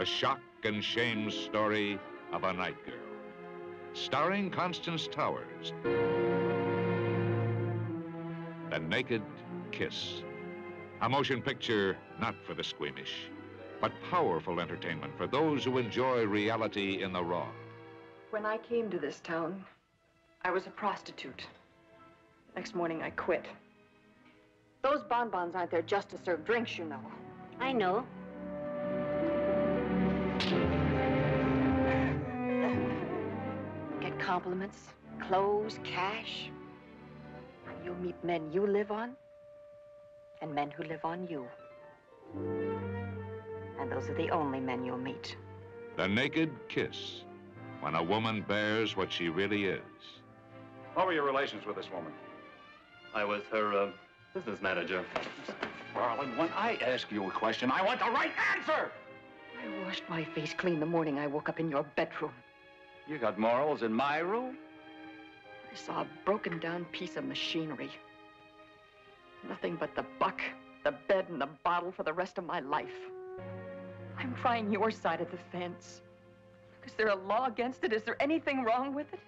The shock and shame story of a night girl. Starring Constance Towers. The Naked Kiss. A motion picture not for the squeamish, but powerful entertainment for those who enjoy reality in the raw. When I came to this town, I was a prostitute. Next morning, I quit. Those bonbons aren't there just to serve drinks, you know. I know. Compliments, clothes, cash. You meet men you live on, and men who live on you. And those are the only men you'll meet. The Naked Kiss. When a woman bares what she really is. What were your relations with this woman? I was her uh, business manager. Darling, when I ask you a question, I want the right answer! I washed my face clean the morning I woke up in your bedroom. You got morals in my room? I saw a broken down piece of machinery. Nothing but the buck, the bed, and the bottle for the rest of my life. I'm trying your side of the fence. Is there a law against it? Is there anything wrong with it?